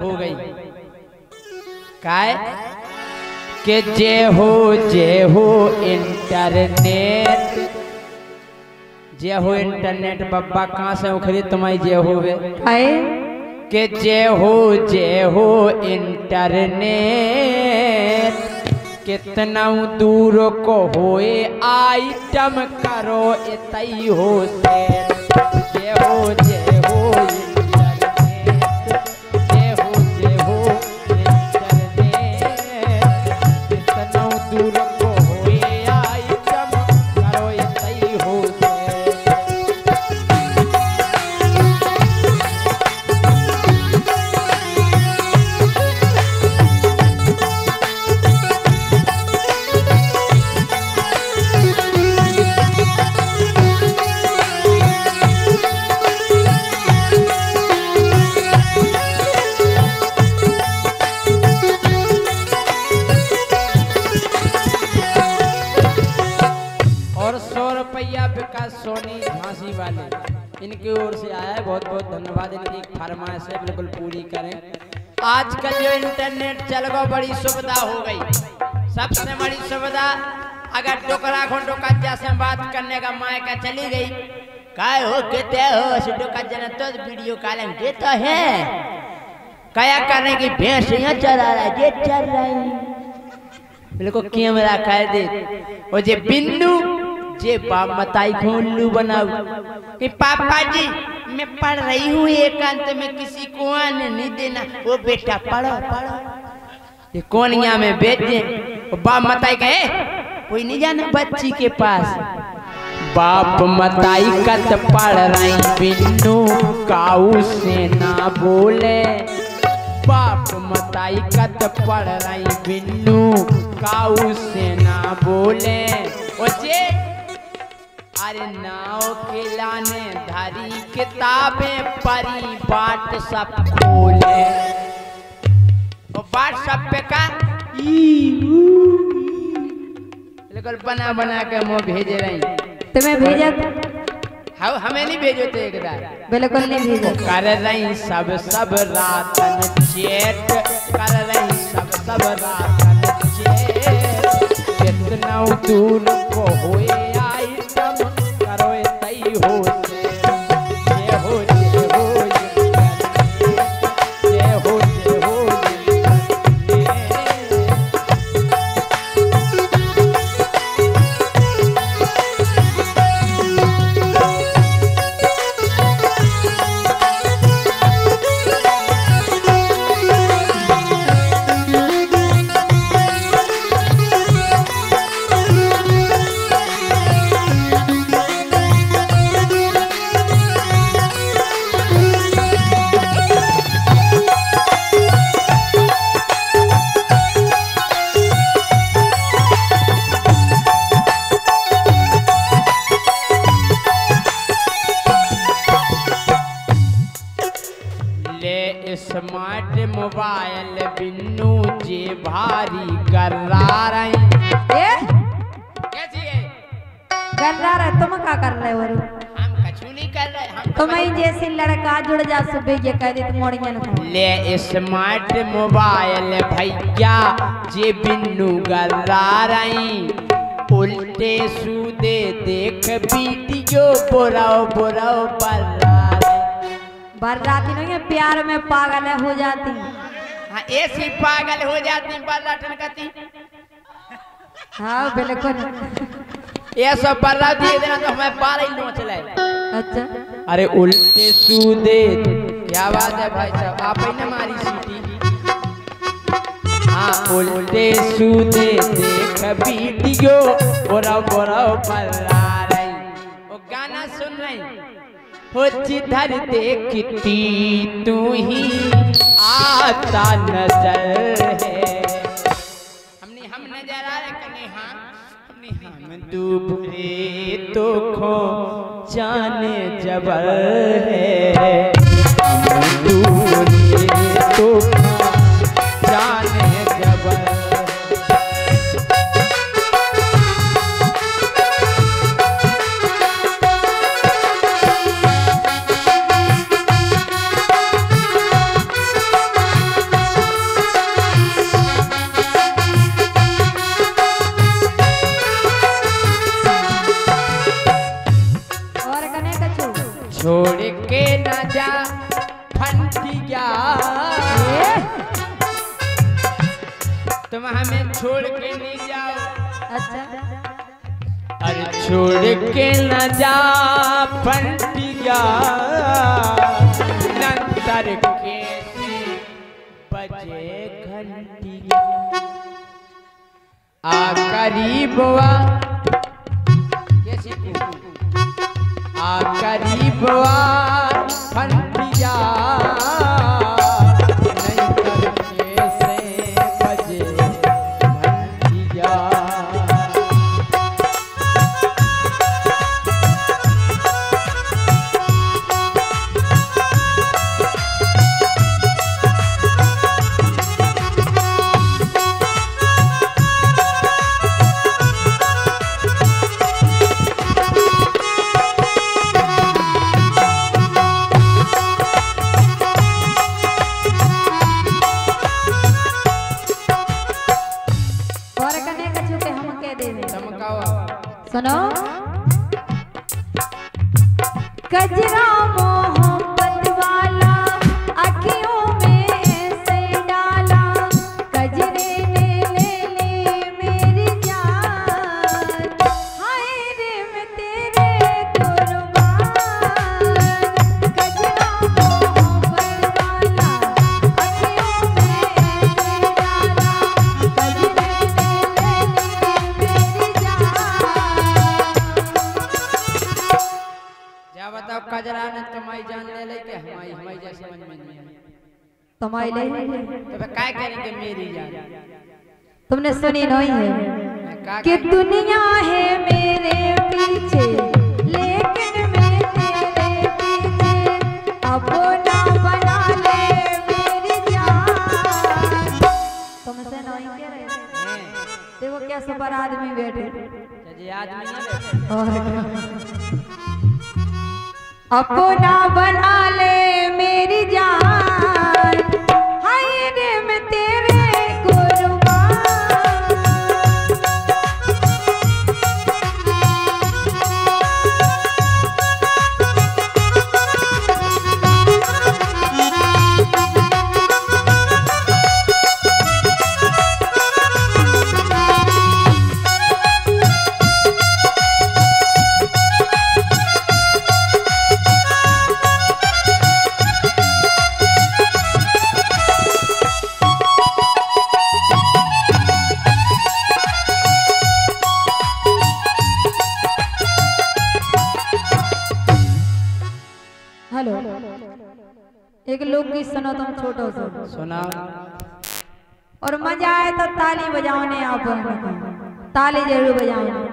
हो गई। काय? के जे हो जे हो इंटरनेट। जे हो इंटरनेट बब्बा कहाँ से उखरी तुम्हारी जे हो वे के जे हो जे हो इंटरनेट। कितना दूर को होए आइटम करो इतई हो से जे हो जे रुपया विकास सोनी झांसी वाले। इनकी ओर से आया है, बहुत बहुत धन्यवाद। इनकी फरमाइश है, बिल्कुल पूरी करें। आजकल जो इंटरनेट चल गो बड़ी सुविधा हो गई। सबसे बड़ी सुविधा, अगर डोकरा खो डोका से बात करने का माय का चली गई। काय हो कहते हो डोका जन तो वीडियो कॉलिंग देता है। कया करने की भैंस यहाँ चला रहा है, ये चल रहा। बिल्कुल कैमरा कर दे। और जे बिन्नू जे बाप मताई खोलू बनाऊ। कि पापा जी मैं पढ़ रही हूँ एकांत में, किसी को आने नहीं देना। वो बेटा पढ़ो। पढ़ो ये कोनिया में बेच दे बाप मताई कहे कोई नहीं जाना बच्ची के पास। बाप मताई कत पढ़ रही बिन्नू काऊ से ना बोले। बाप मताई कत पढ़ रही बिन्नू काऊ से ना बोले। ओचे अरे नाव के लाने धारी किताबें परी बाट सब खोले। और बाट सब पे का? ई। बना बना के मुँह भेज रही। तुम्हें भेजा? हम हमें नहीं भेजो तो एक बार। बिल्कुल नहीं भेजा। कर रही सब सब रातन चेट कर रही सब सब रातन चेट कितना दूर को होए स्मार्ट मोबाइल बिन्नू जे भारी गर्रा रही ए कैसी है कर रहा तुम क्या कर रहे हो हम कछु नहीं कर रहे हम तुम्हें जैसे लड़का जुड़ जा सुबह ये कह दे मोड़ियन को ले स्मार्ट मोबाइल भैया जे बिन्नू गर्रा रही उल्टे सूदे देख वीडियो बुराओ बुराओ रही बरराती नहीं है प्यार में पागल है हो जाती। हाँ ऐसी पागल हो जाती बर्रा टनकती हाँ बिल्कुल। ये सब बर्रा दिए देना तो हमें पार ही नोच लाए अच्छा। अरे उल्टे सूदे। क्या बात है भाई साहब आप ही ना मारी सीटी। हाँ उल्टे सूदे। देख वीडियो बोरा बोरा पल्ला हो जिधर देखती तू ही आता नज़र है। हमने हम नज़र आ रहे कने हाँ? हमने हम डूबे तो खो जाने जबर है। हम डूबे हमें छोड़ के नहीं जाओ। अच्छा। अरे छोड़ के न जा पंटिया नंतर कैसे बजे घंटिया। आ करीबवा कैसी? आ करीबवा चमकाओ सुनो। कजरा तुम्हारी ले तो फिर काय करेंगे मेरी जान तुमने सुनी नहीं है? कि दुनिया है मेरे पीछे लेकिन मैं तेरे पीछे अपना बना ले मेरी जान तुमसे नहीं कह रहे हैं? देखो क्या सुपर आदमी बैठे। आदमी अपना बना ले हेलो। एक लोग लोकगीत सुनो तुम छोटो सो। सुनाओ। और मज़ा आए तो ताली बजाओ ने आप। ताली ज़रूर बजाओ।